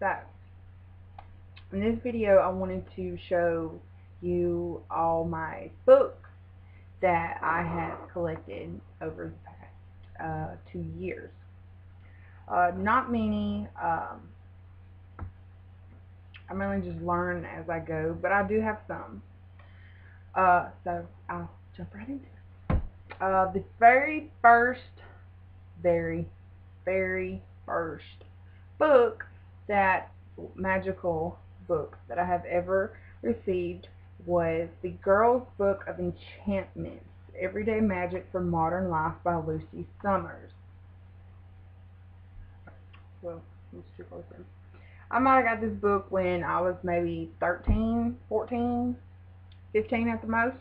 So, in this video I wanted to show you all my books that I have collected over the past uh, two years. Uh, not many, um, I mainly just learn as I go, but I do have some. Uh, so I'll jump right into it. Uh, the very first, very, very first book that magical book that I have ever received was The Girl's Book of Enchantments, Everyday Magic for Modern Life by Lucy Summers. Well, too close. I might have got this book when I was maybe 13, 14, 15 at the most.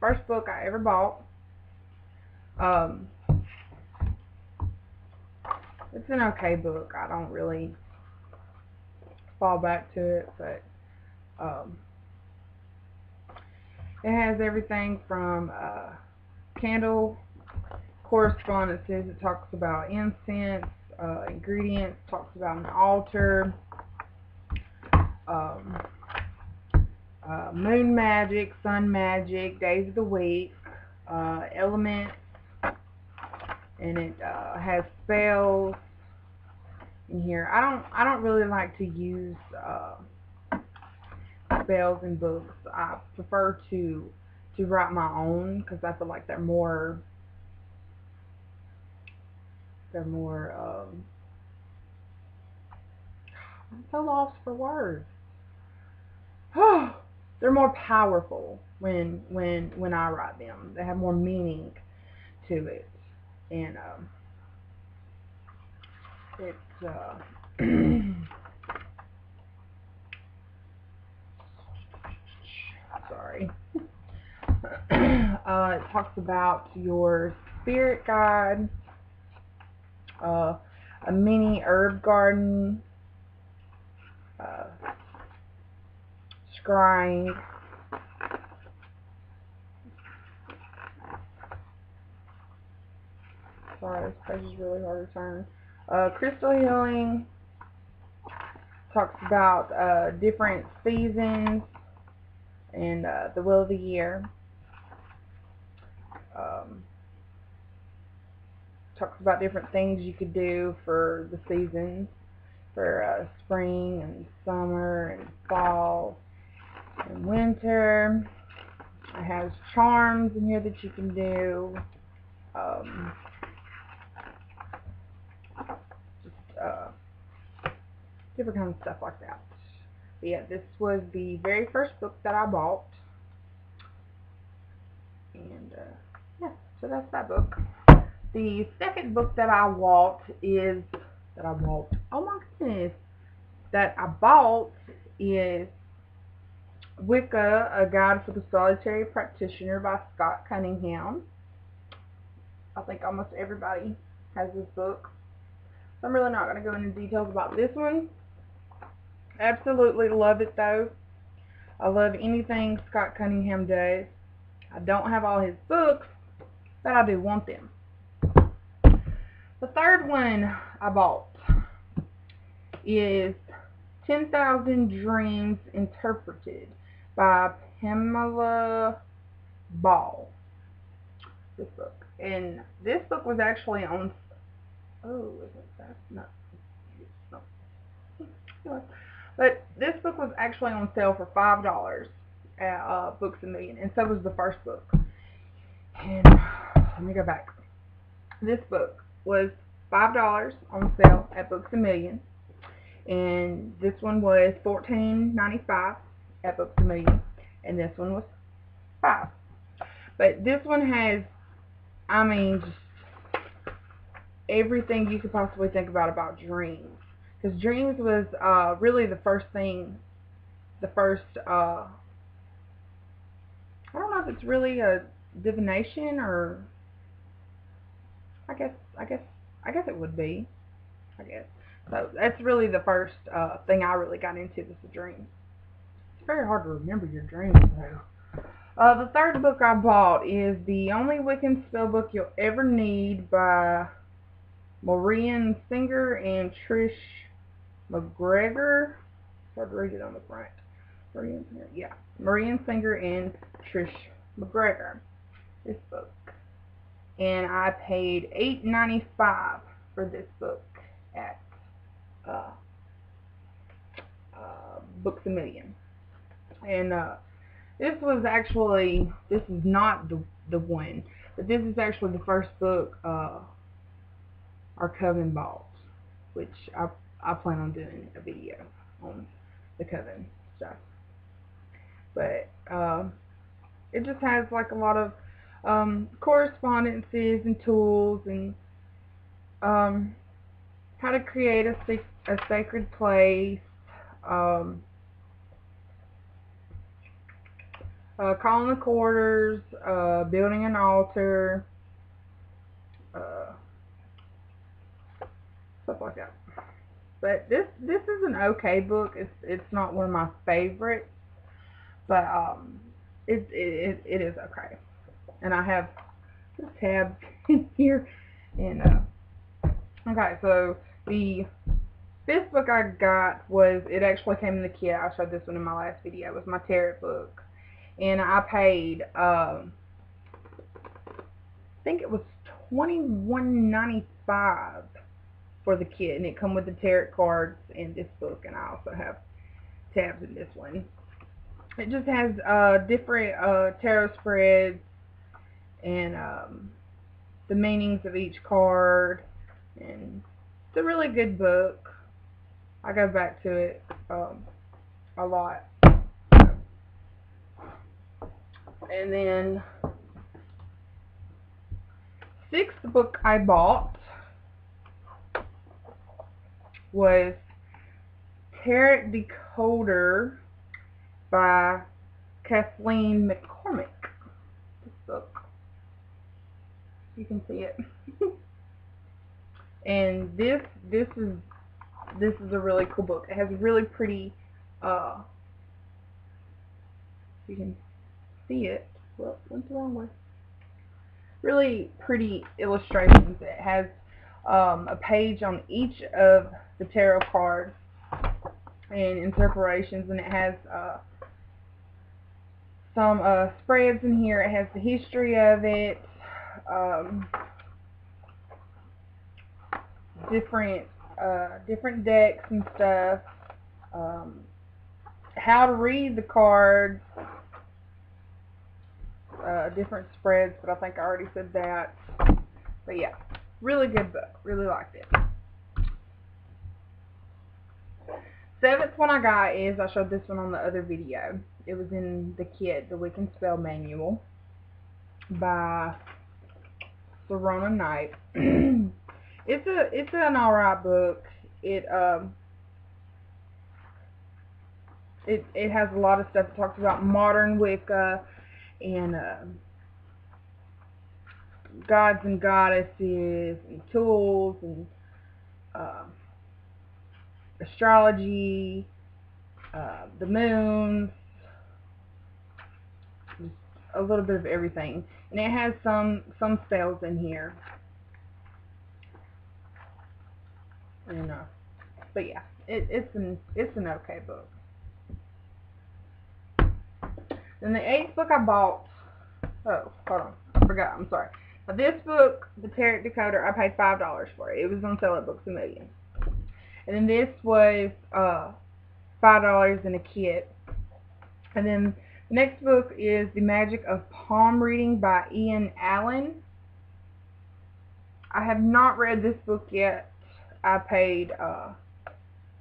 First book I ever bought. Um, it's an okay book. I don't really fall back to it, but um, it has everything from uh, candle correspondences. It talks about incense, uh, ingredients, talks about an altar, um, uh, moon magic, sun magic, days of the week, uh, elements, and it uh, has spells in here. I don't I don't really like to use uh, spells in books. I prefer to to write my own because I feel like they're more they're more um, I'm so lost for words. they're more powerful when when when I write them. They have more meaning to it, and um, it's uh, sorry. uh, it talks about your spirit guide, uh, a mini herb garden, uh, scrying, sorry, this page is really hard to turn. Uh, crystal healing talks about uh, different seasons and uh, the wheel of the year. Um, talks about different things you could do for the seasons, for uh, spring and summer and fall and winter. It has charms in here that you can do. Um, just uh, different kinds of stuff like that. But yeah, this was the very first book that I bought. And uh, yeah, so that's that book. The second book that I bought is, that I bought, oh my goodness, that I bought is Wicca, A Guide for the Solitary Practitioner by Scott Cunningham. I think almost everybody has this book. So I'm really not going to go into details about this one. Absolutely love it though. I love anything Scott Cunningham does. I don't have all his books, but I do want them. The third one I bought is 10,000 Dreams Interpreted by Pamela Ball. This book. And this book was actually on, oh, isn't that, no, no. But this book was actually on sale for $5 at uh, Books A Million, and so was the first book. And let me go back. This book was $5 on sale at Books A Million, and this one was $14.95 at Books A Million, and this one was 5 But this one has, I mean, just everything you could possibly think about about dreams because dreams was uh, really the first thing, the first, uh, I don't know if it's really a divination or, I guess, I guess, I guess it would be, I guess. So that's really the first uh, thing I really got into was the dreams. It's very hard to remember your dreams though. Uh, the third book I bought is The Only Wiccan Spellbook You'll Ever Need by Maureen Singer and Trish MacGregor. Hard to read it on the front. Singer, yeah. Marian Singer and Trish MacGregor. This book. And I paid eight ninety five for this book at uh, uh, Books a Million. And uh, this was actually, this is not the, the one, but this is actually the first book uh, our coven bought, which I, I plan on doing a video on the coven stuff. But uh, it just has like a lot of um, correspondences and tools and um, how to create a, a sacred place, um, uh, calling the quarters, uh, building an altar, uh, stuff like that. But this this is an okay book. It's it's not one of my favorites, but um, it it it is okay. And I have this tab in here, and uh, okay, so the this book I got was it actually came in the kit. I showed this one in my last video. It was my tarot book, and I paid um, I think it was twenty one ninety five for the kit, and it come with the tarot cards in this book, and I also have tabs in this one. It just has uh, different uh, tarot spreads and um, the meanings of each card, and it's a really good book. I go back to it um, a lot. And then sixth book I bought was Tarot Decoder by Kathleen McCormick. This book. You can see it. and this this is this is a really cool book. It has really pretty uh you can see it. Well, went the wrong way. Really pretty illustrations. It has um, a page on each of the tarot cards and interpretations and it has uh, some uh, spreads in here. It has the history of it, um, different uh, different decks and stuff, um, how to read the cards, uh, different spreads, but I think I already said that. But yeah, really good book. Really liked it. Seventh one I got is, I showed this one on the other video. It was in the kit, the Wiccan Spell Manual by Sirona Knight. it's a it's an alright book. It um it it has a lot of stuff. It talks about modern Wicca and uh, gods and goddesses and tools and uh, astrology, uh, the moons, a little bit of everything. And it has some some spells in here. And uh, but yeah, it, it's an it's an okay book. Then the eighth book I bought. Oh, hold on, I forgot. I'm sorry. This book, the Tarot Decoder, I paid five dollars for it. It was on sale at Books a Million. And then this was uh, $5 in a kit. And then the next book is The Magic of Palm Reading by Ian Allen. I have not read this book yet. I paid, uh,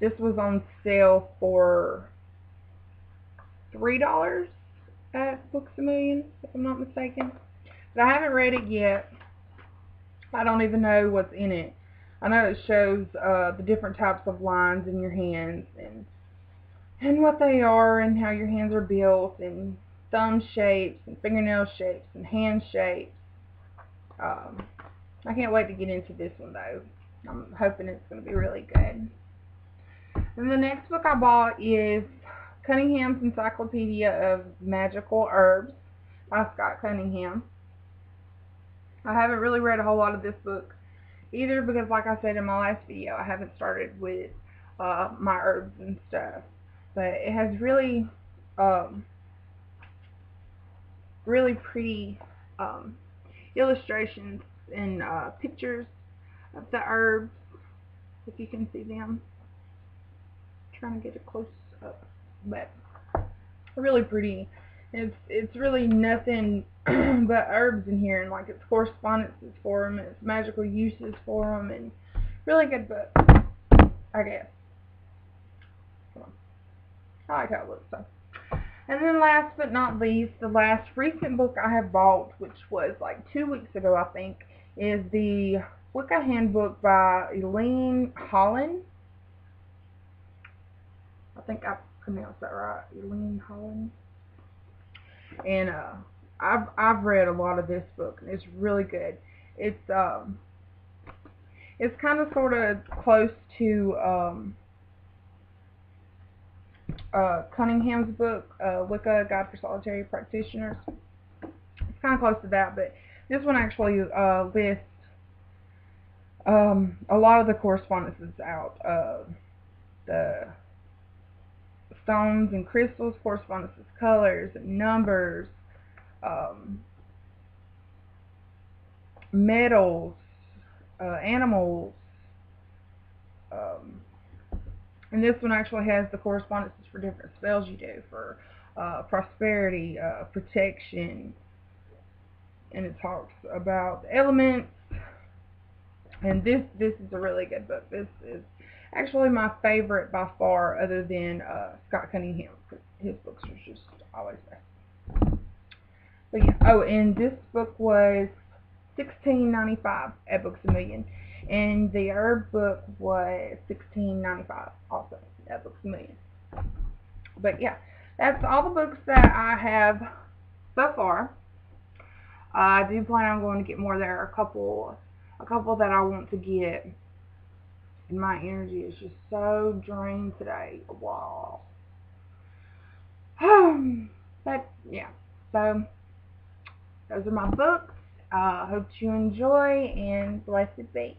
this was on sale for $3 at Books A Million, if I'm not mistaken. But I haven't read it yet. I don't even know what's in it. I know it shows uh, the different types of lines in your hands and and what they are and how your hands are built and thumb shapes and fingernail shapes and hand shapes. Um, I can't wait to get into this one though. I'm hoping it's going to be really good. And the next book I bought is Cunningham's Encyclopedia of Magical Herbs by Scott Cunningham. I haven't really read a whole lot of this book either because like I said in my last video, I haven't started with uh, my herbs and stuff. But it has really, um, really pretty um, illustrations and uh, pictures of the herbs, if you can see them. I'm trying to get it close up, but really pretty. It's it's really nothing but herbs in here, and like it's correspondences for them, and it's magical uses for them, and really good book, I guess. I like how it looks. And then last but not least, the last recent book I have bought, which was like two weeks ago, I think, is the Wicca Handbook by Elaine Holland. I think I pronounced that right. Elaine Holland. And uh, I've I've read a lot of this book, and it's really good. It's um, it's kind of sort of close to um, uh, Cunningham's book, uh, Wicca Guide for Solitary Practitioners. It's kind of close to that, but this one actually uh, lists um, a lot of the correspondences out. Uh, the stones and crystals, correspondences, colors, numbers, um, metals, uh, animals, um, and this one actually has the correspondences for different spells you do for uh, prosperity, uh, protection, and it talks about elements. And this this is a really good book. This is actually my favorite by far, other than uh, Scott Cunningham. His books are just always best. But yeah. Oh, and this book was sixteen ninety five at Books a Million and the herb book was sixteen ninety five also at book's a million but yeah that's all the books that I have so far I do plan on going to get more there are a couple a couple that I want to get and my energy is just so drained today. Wow. But yeah. So those are my books. Uh, hope you enjoy and blessed be